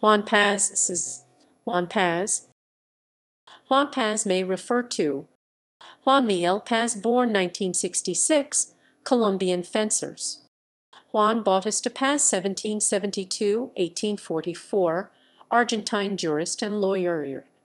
Juan Paz Juan Paz. Juan Paz may refer to Juan Miguel Paz born 1966, Colombian fencers. Juan Bautista Paz 1772-1844, Argentine jurist and lawyer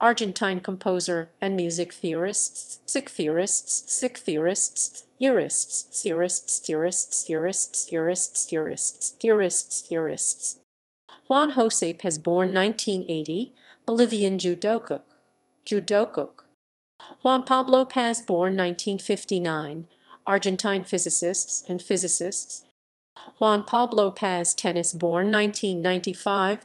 Argentine composer and music theorists, sick theorists, sick theorists, theorists, theorists, theorists, theorists, theorists, theorists, theorists, theorists. Juan Jose Paz born 1980, Bolivian judoka, judoka. Juan Pablo Paz born 1959, Argentine physicists and physicists. Juan Pablo Paz tennis born 1995,